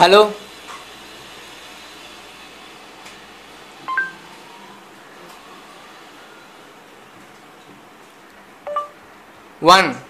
Hello? One.